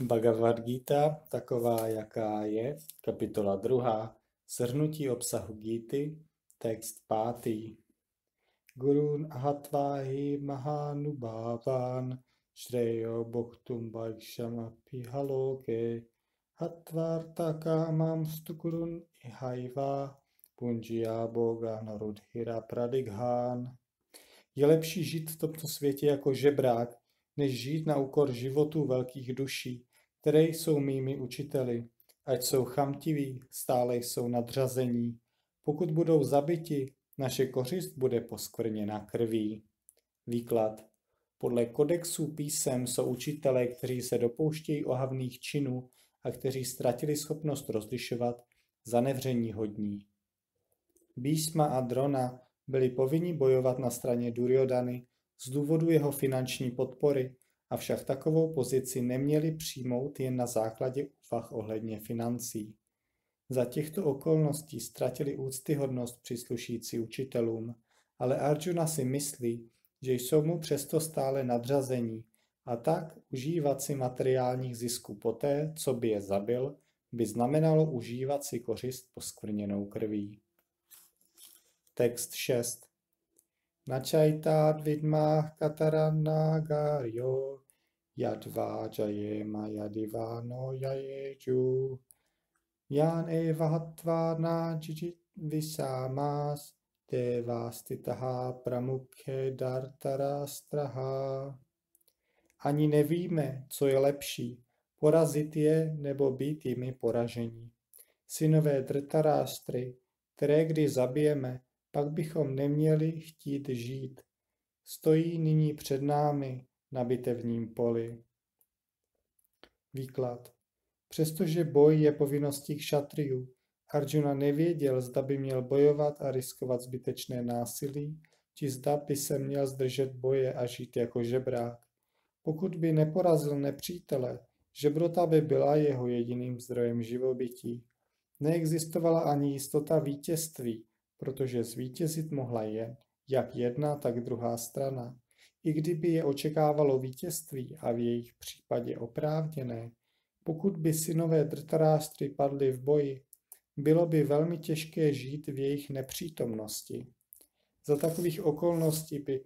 Bhagavad Gita, taková, jaká je, kapitola 2, shrnutí obsahu Gity, text 5. Gurun ahatvahi mahanubhavan shreyo bhoktum bhaikshamapi haloke hatvarta kamam stukurun ihaiva punjya boga narudhira pradighan. Je lepší žít v tomto světě jako žebrák, než žít na úkor životů velkých duší, které jsou mými učiteli. Ať jsou chamtiví, stále jsou nadřazení. Pokud budou zabiti, naše kořist bude poskvrněna krví. Výklad. Podle kodexů písem jsou učitelé, kteří se dopouštějí ohavných činů a kteří ztratili schopnost rozlišovat, za nevření hodní. Bísma a Drona byli povinni bojovat na straně Duryodany z důvodu jeho finanční podpory, avšak takovou pozici neměli přijmout jen na základě úvah ohledně financí. Za těchto okolností ztratili úctyhodnost příslušící učitelům, ale Arjuna si myslí, že jsou mu přesto stále nadřazení a tak užívat si materiálních zisků poté, co by je zabil, by znamenalo užívat si kořist poskvrněnou krví. Text 6 Načajtát vidmách katarannagaryo yadvájayema yadiváno jajeju Yan eva hatva najit visamas devastitaha pramukhe dartarastraha. Ani nevíme, co je lepší, porazit je nebo být jimi poražení. Synové drtarástry, které kdy zabijeme, pak bychom neměli chtít žít. Stojí nyní před námi na bitevním poli. Výklad. Přestože boj je povinností kšatriů, Arjuna nevěděl, zda by měl bojovat a riskovat zbytečné násilí, či zda by se měl zdržet boje a žít jako žebrák. Pokud by neporazil nepřítele, žebrota by byla jeho jediným zdrojem živobytí. Neexistovala ani jistota vítězství, protože zvítězit mohla jen jak jedna, tak druhá strana. I kdyby je očekávalo vítězství a v jejich případě oprávněné, pokud by synové drtarástry padli v boji, bylo by velmi těžké žít v jejich nepřítomnosti. Za takových okolností by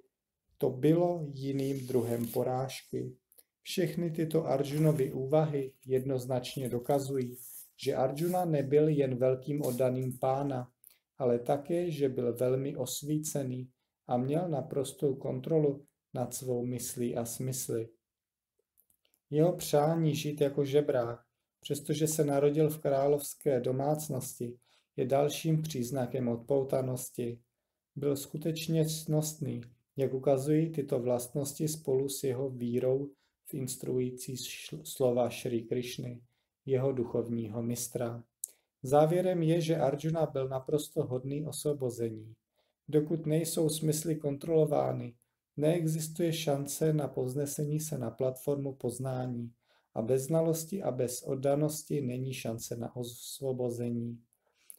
to bylo jiným druhem porážky. Všechny tyto Arjunovy úvahy jednoznačně dokazují, že Arjuna nebyl jen velkým oddaným pána, ale také, že byl velmi osvícený a měl naprostou kontrolu nad svou myslí a smysly. Jeho přání žít jako žebrák, přestože se narodil v královské domácnosti, je dalším příznakem odpoutanosti. Byl skutečně cnostný, jak ukazují tyto vlastnosti spolu s jeho vírou v instruující slova Šri Krishny, jeho duchovního mistra. Závěrem je, že Arjuna byl naprosto hodný osvobození. Dokud nejsou smysly kontrolovány, neexistuje šance na povznesení se na platformu poznání a bez znalosti a bez oddanosti není šance na osvobození.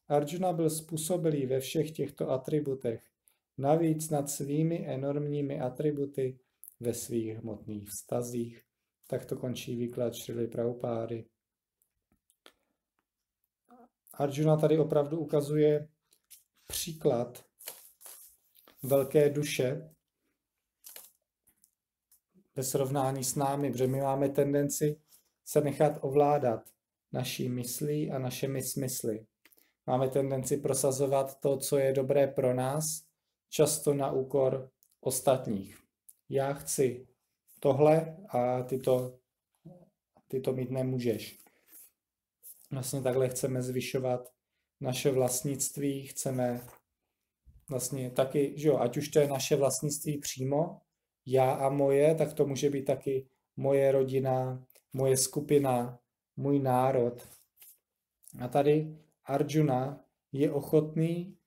Arjuna byl způsobilý ve všech těchto atributech, navíc nad svými enormními atributy ve svých hmotných vztazích. Tak to končí výklad Šrily Prabhupády. Arjuna tady opravdu ukazuje příklad velké duše ve srovnání s námi, protože my máme tendenci se nechat ovládat naší myslí a našimi smysly. Máme tendenci prosazovat to, co je dobré pro nás, často na úkor ostatních. Já chci tohle a ty to, ty to mít nemůžeš vlastně takhle chceme zvyšovat naše vlastnictví, chceme vlastně taky, že jo, ať už to je naše vlastnictví přímo, já a moje, tak to může být taky moje rodina, moje skupina, můj národ. A tady Arjuna je ochotný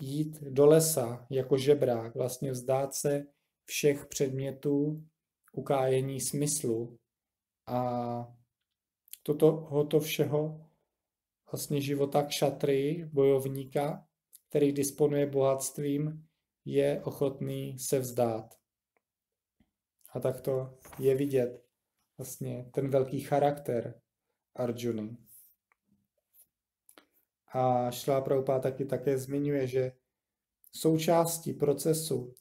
jít do lesa jako žebrák, vlastně vzdát se všech předmětů ukájení smyslu a toto všeho vlastně života kšatry, bojovníka, který disponuje bohatstvím, je ochotný se vzdát. A tak to je vidět vlastně ten velký charakter Arjuny. A Šlá Prabhupád taky také zmiňuje, že součástí procesu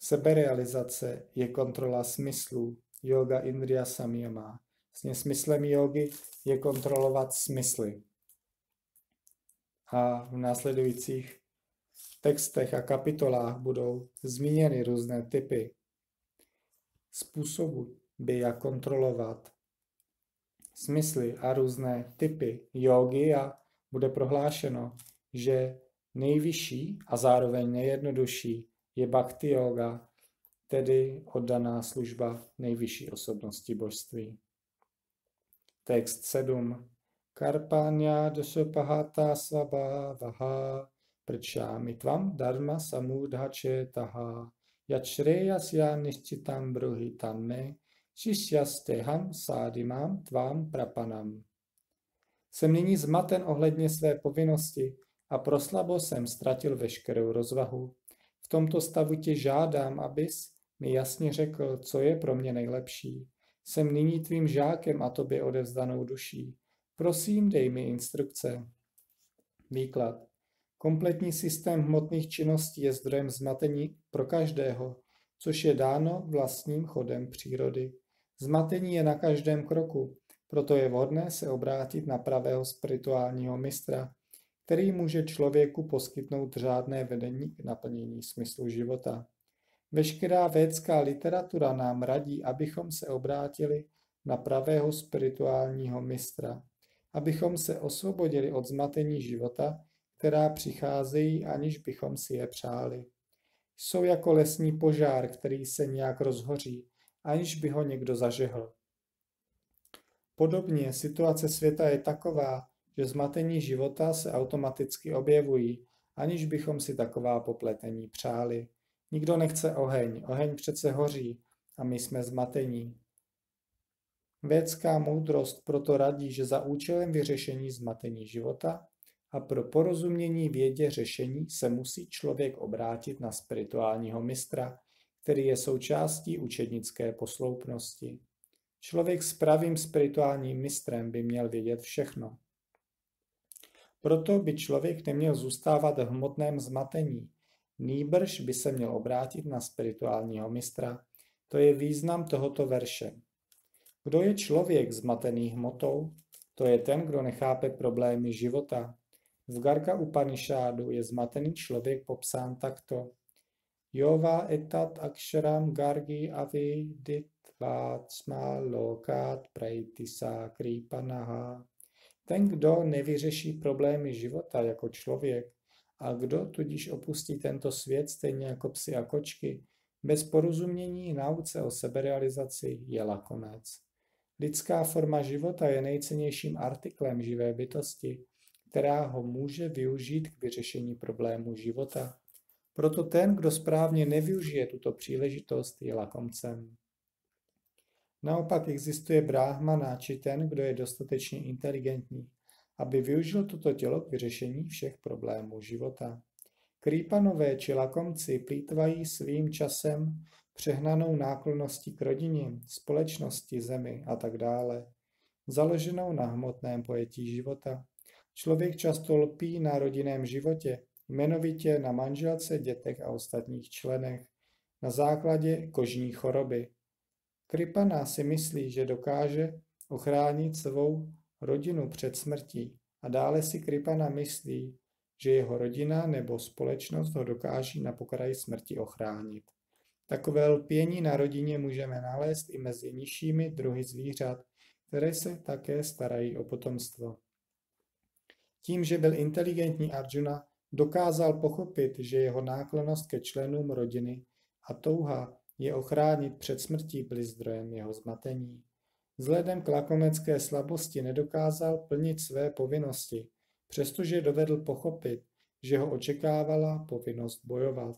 seberealizace je kontrola smyslů, yoga indriya samyama. Vlastně smyslem jogy je kontrolovat smysly. A v následujících textech a kapitolách budou zmíněny různé typy způsobu, by jak kontrolovat smysly a různé typy jogy a bude prohlášeno, že nejvyšší a zároveň nejjednodušší je bhakti yoga, tedy oddaná služba nejvyšší osobnosti božství. Text 7. Karpáňa dosopahata svabhavaha prčámi tvam dharma samudhačetaha yachreyasya nishchitam bruhi tamme šišyasteham sádimám tvám prapanam. Jsem nyní zmaten ohledně své povinnosti a proslabo jsem ztratil veškerou rozvahu. V tomto stavu tě žádám, abys mi jasně řekl, co je pro mě nejlepší. Jsem nyní tvým žákem a tobě odevzdanou duší. Prosím, dej mi instrukce. Výklad. Kompletní systém hmotných činností je zdrojem zmatení pro každého, což je dáno vlastním chodem přírody. Zmatení je na každém kroku, proto je vhodné se obrátit na pravého spirituálního mistra, který může člověku poskytnout řádné vedení k naplnění smyslu života. Veškerá védská literatura nám radí, abychom se obrátili na pravého spirituálního mistra, abychom se osvobodili od zmatení života, která přicházejí, aniž bychom si je přáli. Jsou jako lesní požár, který se nějak rozhoří, aniž by ho někdo zažehl. Podobně situace světa je taková, že zmatení života se automaticky objevují, aniž bychom si taková popletení přáli. Nikdo nechce oheň, oheň přece hoří a my jsme zmatení. Vědská moudrost proto radí, že za účelem vyřešení zmatení života a pro porozumění vědě řešení se musí člověk obrátit na spirituálního mistra, který je součástí učednické posloupnosti. Člověk s pravým spirituálním mistrem by měl vědět všechno. Proto by člověk neměl zůstávat v hmotném zmatení, nýbrž by se měl obrátit na spirituálního mistra. To je význam tohoto verše. Kdo je člověk zmatený hmotou? To je ten, kdo nechápe problémy života. V Garga Upanishádu je zmatený člověk popsán takto. Jova etat aksharam gargi avidit vácma lokát prejtisa kripanaha. Ten, kdo nevyřeší problémy života jako člověk, a kdo tudíž opustí tento svět stejně jako psy a kočky, bez porozumění náuce o seberealizaci je lakonec. Lidská forma života je nejcennějším artiklem živé bytosti, která ho může využít k vyřešení problému života. Proto ten, kdo správně nevyužije tuto příležitost, je lakomcem. Naopak existuje bráhmana, či ten, kdo je dostatečně inteligentní, aby využil toto tělo k vyřešení všech problémů života. Krýpanové či lakomci plítvají svým časem přehnanou náklonností k rodině, společnosti, zemi a tak dále, založenou na hmotném pojetí života. Člověk často lpí na rodinném životě, jmenovitě na manželce, dětech a ostatních členech, na základě kožní choroby. Kripana si myslí, že dokáže ochránit svou rodinu před smrtí a dále si Kripana myslí, že jeho rodina nebo společnost ho dokáží na pokraji smrti ochránit. Takové lpění na rodině můžeme nalézt i mezi nižšími druhy zvířat, které se také starají o potomstvo. Tím, že byl inteligentní Arjuna, dokázal pochopit, že jeho náklonost ke členům rodiny a touha je ochránit před smrtí byly zdrojem jeho zmatení. Vzhledem k lakomecké slabosti nedokázal plnit své povinnosti, přestože dovedl pochopit, že ho očekávala povinnost bojovat.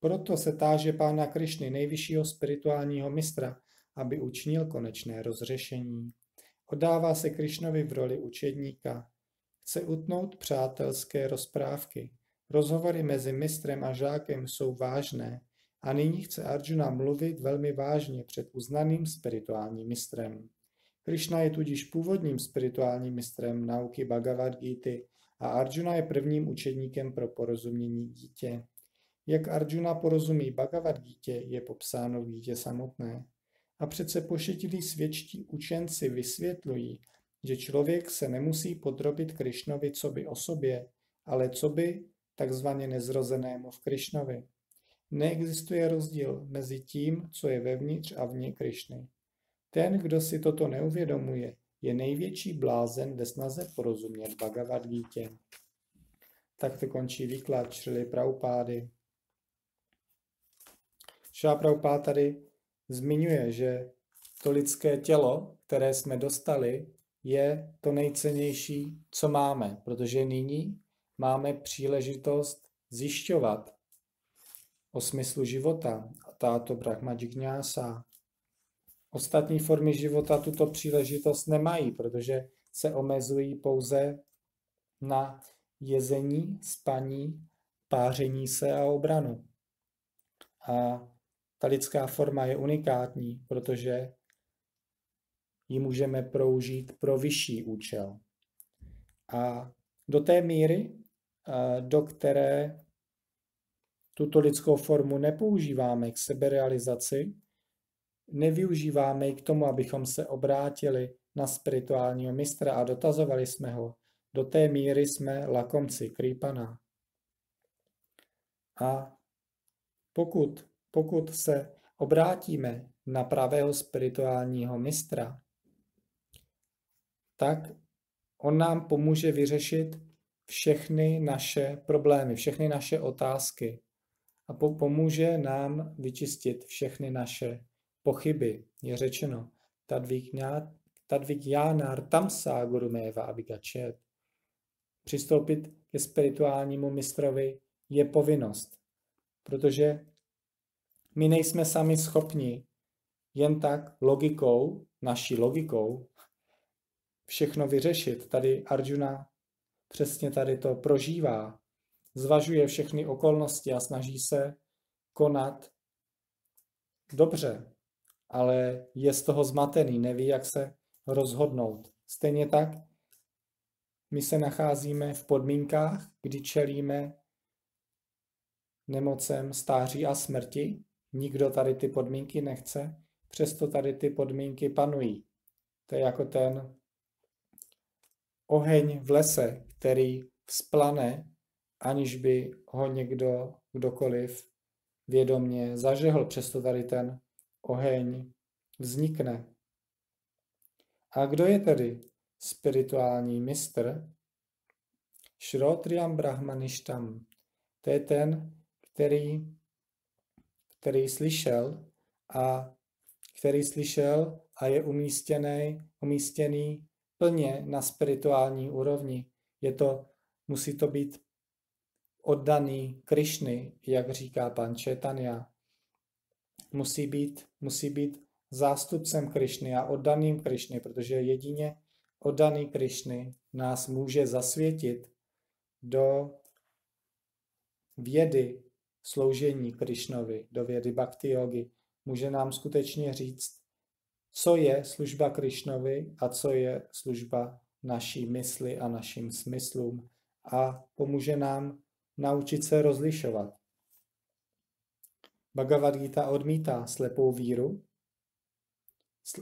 Proto se táže pána Krišny, nejvyššího spirituálního mistra, aby učinil konečné rozřešení. Oddává se Krišnovi v roli učedníka. Chce utnout přátelské rozprávky. Rozhovory mezi mistrem a žákem jsou vážné A nyní chce Arjuna mluvit velmi vážně před uznaným spirituálním mistrem. Krishna je tudíž původním spirituálním mistrem nauky Bhagavad Gita a Arjuna je prvním učedníkem pro porozumění dítě. Jak Arjuna porozumí Bhagavad Gita, je popsáno v dítě samotné. A přece pošetilí svědčtí učenci vysvětlují, že člověk se nemusí podrobit Krišnovi co by o sobě, ale co by takzvaně nezrozenému v Krišnovi. Neexistuje rozdíl mezi tím, co je vevnitř a vně Krišny. Ten, kdo si toto neuvědomuje, je největší blázen ve snaze porozumět Bhagavad Gita. Tak to končí výklad Šrily Praupády. Šá Prabhupád tady zmiňuje, že to lidské tělo, které jsme dostali, je to nejcennější, co máme, protože nyní máme příležitost zjišťovat o smyslu života, a táto Brahma Jignása. Ostatní formy života tuto příležitost nemají, protože se omezují pouze na jezení, spaní, páření se a obranu. A ta lidská forma je unikátní, protože ji můžeme proužít pro vyšší účel. A do té míry, do které tuto lidskou formu nepoužíváme k seberealizaci, nevyužíváme ji k tomu, abychom se obrátili na spirituálního mistra a dotazovali jsme ho. Do té míry jsme lakomci, krýpaná. A pokud, pokud se obrátíme na pravého spirituálního mistra, tak on nám pomůže vyřešit všechny naše problémy, všechny naše otázky a pomůže nám vyčistit všechny naše pochyby. Je řečeno, tadvigyánar tamsa gurumeva abigačet. Přistoupit ke spirituálnímu mistrovi je povinnost, protože my nejsme sami schopni jen tak logikou, naší logikou, všechno vyřešit. Tady Arjuna přesně tady to prožívá. Zvažuje všechny okolnosti a snaží se konat dobře, ale je z toho zmatený, neví, jak se rozhodnout. Stejně tak my se nacházíme v podmínkách, kdy čelíme nemocem stáří a smrti. Nikdo tady ty podmínky nechce, přesto tady ty podmínky panují. To je jako ten oheň v lese, který vzplane, aniž by ho někdo, kdokoliv vědomně zažehl. Přesto tady ten oheň vznikne. A kdo je tedy spirituální mistr? Shrotriam Brahmaništam. To je ten, který, který slyšel a který slyšel a je umístěný, umístěný plně na spirituální úrovni. Je to, musí to být oddaný Krišny, jak říká pan Četania. Musí být, musí být zástupcem Krišny a oddaným Krišny, protože jedině oddaný Krišny nás může zasvětit do vědy sloužení Krišnovi, do vědy bhakti yogi. Může nám skutečně říct, co je služba Krišnovi a co je služba naší mysli a našim smyslům a pomůže nám naučit se rozlišovat. Bhagavad Gita odmítá slepou víru,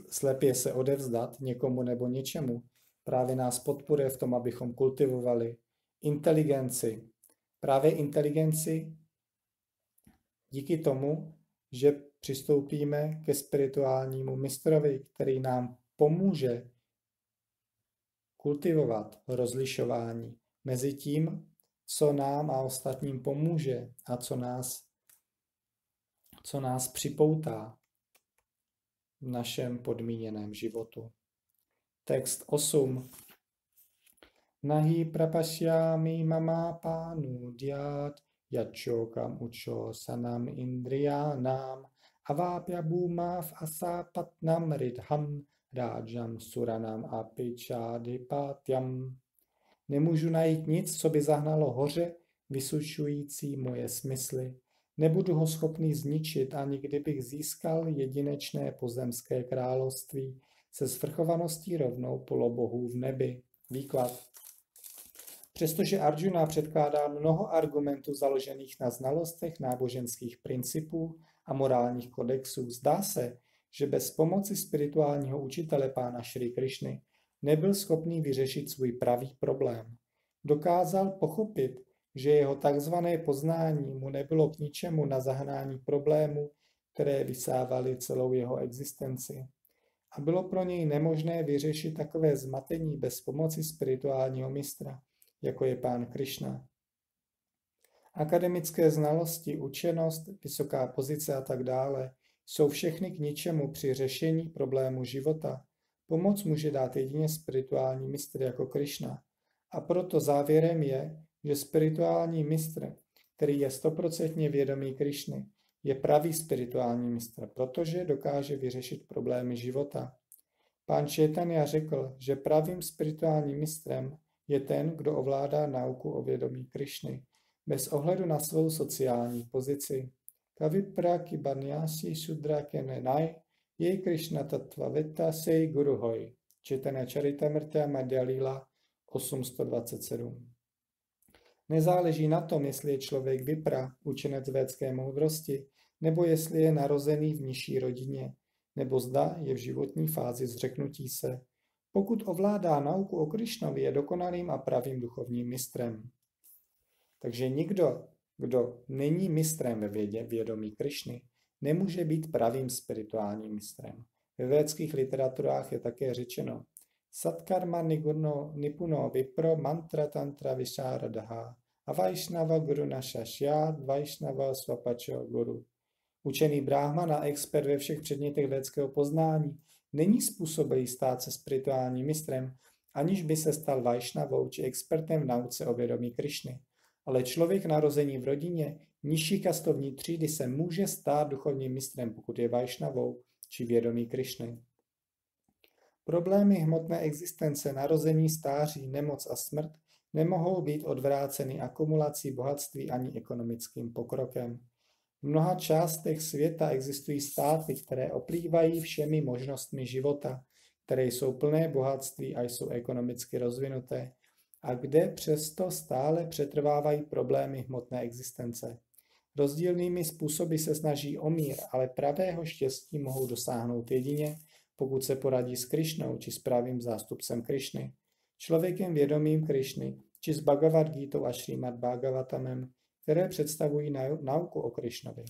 slepě se odevzdat někomu nebo něčemu. Právě nás podporuje v tom, abychom kultivovali inteligenci. Právě inteligenci díky tomu, že přistoupíme ke spirituálnímu mistrovi, který nám pomůže kultivovat rozlišování mezi tím, co nám a ostatním pomůže a co nás, co nás připoutá v našem podmíněném životu. Text 8. Nahi prapasyami mama pánu diat yachokam ucho sanam indriyanam avápya bhumav asapatnam ridham rájam suranam apichadipatyam. Nemůžu najít nic, co by zahnalo hoře, vysušující moje smysly. Nebudu ho schopný zničit, ani kdybych získal jedinečné pozemské království se svrchovaností rovnou polobohů v nebi. Výklad. Přestože Arjuna předkládá mnoho argumentů založených na znalostech náboženských principů a morálních kodexů, zdá se, že bez pomoci spirituálního učitele pána Šri Krishny nebyl schopný vyřešit svůj pravý problém. Dokázal pochopit, že jeho takzvané poznání mu nebylo k ničemu na zahnání problému, které vysávaly celou jeho existenci. A bylo pro něj nemožné vyřešit takové zmatení bez pomoci spirituálního mistra, jako je pán Krishna. Akademické znalosti, učenost, vysoká pozice a tak dále jsou všechny k ničemu při řešení problému života. Pomoc může dát jedině spirituální mistr jako Krishna. A proto závěrem je, že spirituální mistr, který je stoprocentně vědomý Krišny, je pravý spirituální mistr, protože dokáže vyřešit problémy života. Pán Četania řekl, že pravým spirituálním mistrem je ten, kdo ovládá nauku o vědomí Krišny, bez ohledu na svou sociální pozici. Kavipra kibanyasi sudra kenenai je Krishna tattva veta sej guruhoj. Četene Charitamrtya Madhya Lila 827. Nezáleží na tom, jestli je člověk vypra, učenec védské moudrosti, nebo jestli je narozený v nižší rodině, nebo zda je v životní fázi zřeknutí se. Pokud ovládá nauku o Krišnovi, je dokonalým a pravým duchovním mistrem. Takže nikdo, kdo není mistrem ve vědě, vědomí Krišny, nemůže být pravým spirituálním mistrem. Ve védských literaturách je také řečeno, Satkarma nigurno nipuno vipro mantra tantra višáradaha a Vaishnava guru našašyát Vaishnava svapačo guru. Učený brahman a expert ve všech předmětech védského poznání není způsobilý stát se spirituálním mistrem, aniž by se stal Vaishnavou či expertem v nauce o vědomí Krišny. Ale člověk narození v rodině nižší kastovní třídy se může stát duchovním mistrem, pokud je Vaishnavou či vědomí Krišny. Problémy hmotné existence, narození, stáří, nemoc a smrt nemohou být odvráceny akumulací bohatství ani ekonomickým pokrokem. V mnoha částech světa existují státy, které oplývají všemi možnostmi života, které jsou plné bohatství a jsou ekonomicky rozvinuté, a kde přesto stále přetrvávají problémy hmotné existence. Rozdílnými způsoby se snaží o mír, ale pravého štěstí mohou dosáhnout jedině, pokud se poradí s Krišnou či s pravým zástupcem Krišny, člověkem vědomým Krišny či s Bhagavad Gita a Srimad Bhagavatamem, které představují nauku o Krišnovi.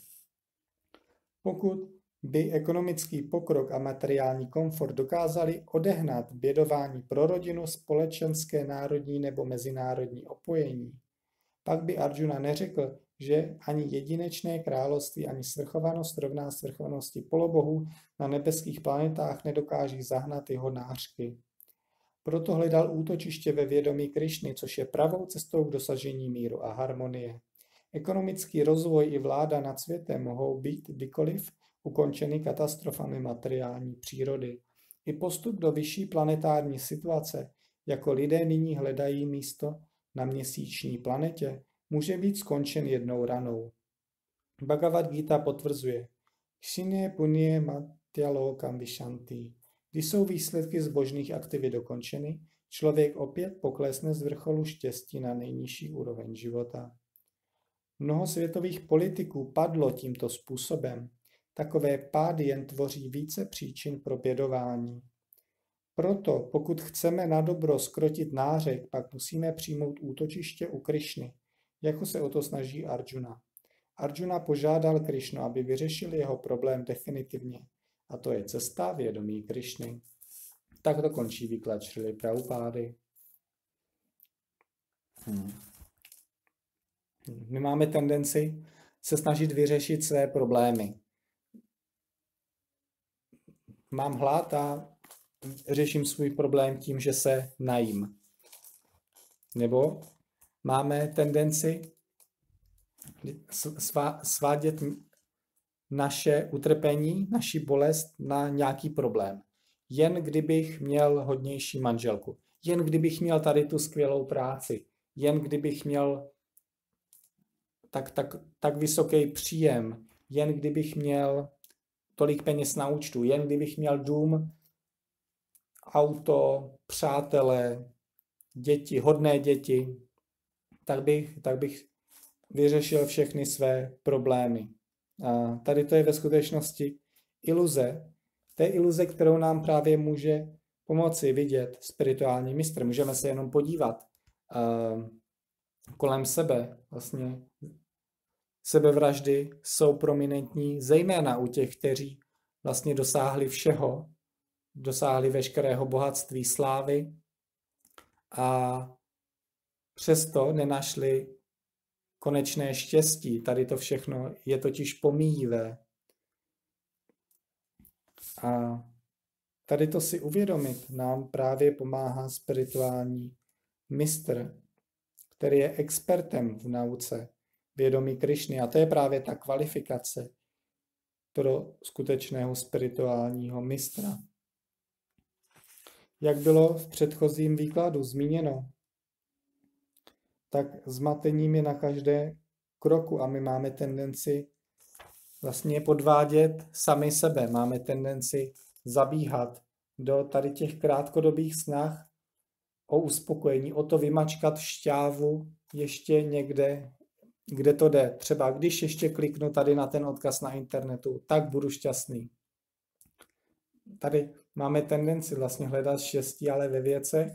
Pokud by ekonomický pokrok a materiální komfort dokázali odehnat bědování pro rodinu, společenské, národní nebo mezinárodní opojení, pak by Arjuna neřekl, že ani jedinečné království, ani svrchovanost rovná svrchovanosti polobohu na nebeských planetách nedokáží zahnat jeho nářky. Proto hledal útočiště ve vědomí Krišny, což je pravou cestou k dosažení míru a harmonie. Ekonomický rozvoj i vláda nad světem mohou být kdykoliv ukončeny katastrofami materiální přírody. I postup do vyšší planetární situace, jako lidé nyní hledají místo na měsíční planetě, může být skončen jednou ranou. Bhagavad Gita potvrzuje, Kshinie punie matyalokam vishanti. Když jsou výsledky zbožných aktivit dokončeny, člověk opět poklesne z vrcholu štěstí na nejnižší úroveň života. Mnoho světových politiků padlo tímto způsobem. Takové pády jen tvoří více příčin pro bědování. Proto, pokud chceme na dobro skrotit nářek, pak musíme přijmout útočiště u Krišny, jako se o to snaží Arjuna. Arjuna požádal Krišnu, aby vyřešil jeho problém definitivně, a to je cesta vědomí Krišny. Tak to končí výklad Šrily Prabhupády. Hmm. My máme tendenci se snažit vyřešit své problémy. Mám hlad a řeším svůj problém tím, že se najím. Nebo máme tendenci svádět naše utrpení, naši bolest na nějaký problém. Jen kdybych měl hodnější manželku, jen kdybych měl tady tu skvělou práci, jen kdybych měl tak, tak, tak vysoký příjem, jen kdybych měl tolik peněz na účtu, jen kdybych měl dům, auto, přátelé, děti, hodné děti, tak bych, tak bych vyřešil všechny své problémy. A tady to je ve skutečnosti iluze. To je iluze, kterou nám právě může pomoci vidět spirituální mistr. Můžeme se jenom podívat uh, kolem sebe. Vlastně sebevraždy jsou prominentní zejména u těch, kteří vlastně dosáhli všeho, dosáhli veškerého bohatství slávy a přesto nenašli konečné štěstí. Tady to všechno je totiž pomíjivé. A tady to si uvědomit nám právě pomáhá spirituální mistr, který je expertem v nauce vědomí Krišny. A to je právě ta kvalifikace pro skutečného spirituálního mistra. Jak bylo v předchozím výkladu zmíněno, tak zmatením je na každé kroku a my máme tendenci vlastně podvádět sami sebe. Máme tendenci zabíhat do tady těch krátkodobých snah o uspokojení, o to vymačkat šťávu ještě někde, kde to jde. Třeba když ještě kliknu tady na ten odkaz na internetu, tak budu šťastný. Tady máme tendenci vlastně hledat štěstí, ale ve věcech,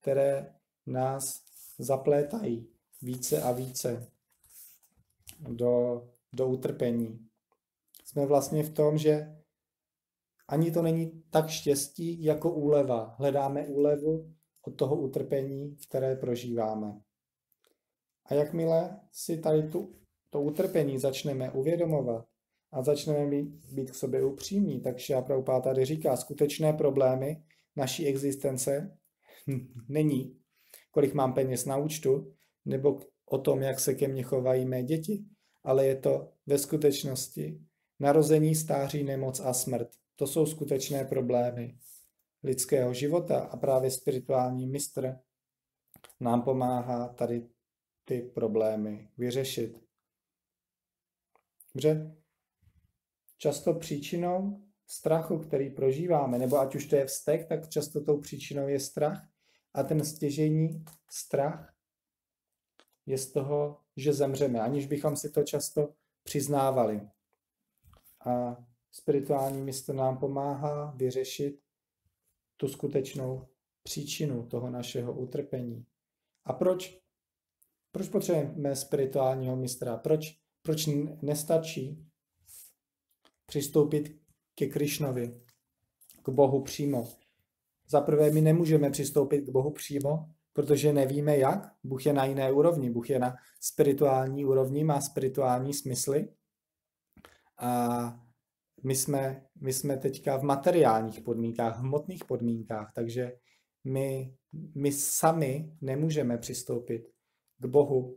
které nás zaplétají více a více do, do utrpení. Jsme vlastně v tom, že ani to není tak štěstí jako úleva. Hledáme úlevu od toho utrpení, které prožíváme. A jakmile si tady tu, to utrpení začneme uvědomovat a začneme být, být k sobě upřímní, tak Šia tady říká, skutečné problémy naší existence není kolik mám peněz na účtu, nebo o tom, jak se ke mně chovají mé děti, ale je to ve skutečnosti narození, stáří, nemoc a smrt. To jsou skutečné problémy lidského života a právě spirituální mistr nám pomáhá tady ty problémy vyřešit. Dobře? Často příčinou strachu, který prožíváme, nebo ať už to je vztek, tak často tou příčinou je strach. A ten stěžení strach je z toho, že zemřeme, aniž bychom si to často přiznávali. A spirituální místo nám pomáhá vyřešit tu skutečnou příčinu toho našeho utrpení. A proč? Proč potřebujeme spirituálního mistra? Proč, proč nestačí přistoupit ke Krišnovi, k Bohu přímo? Za prvé, my nemůžeme přistoupit k Bohu přímo, protože nevíme jak. Bůh je na jiné úrovni, Bůh je na spirituální úrovni, má spirituální smysly. A my jsme, my jsme teďka v materiálních podmínkách, v hmotných podmínkách, takže my, my sami nemůžeme přistoupit k Bohu,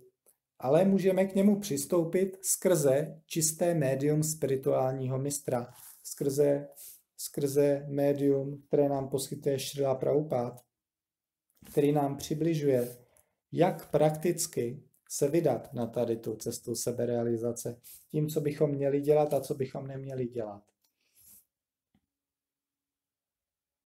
ale můžeme k němu přistoupit skrze čisté médium spirituálního mistra, skrze skrze médium, které nám poskytuje Šrila Prabhupád, který nám přibližuje, jak prakticky se vydat na tady tu cestu seberealizace, tím, co bychom měli dělat a co bychom neměli dělat.